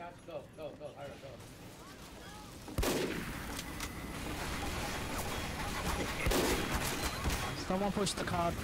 Shots, go, go, go, go. Someone push the card.